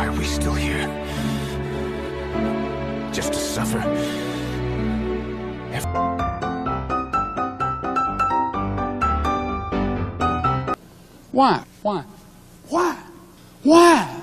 Why are we still here? Just to suffer? Why? Why? Why? Why?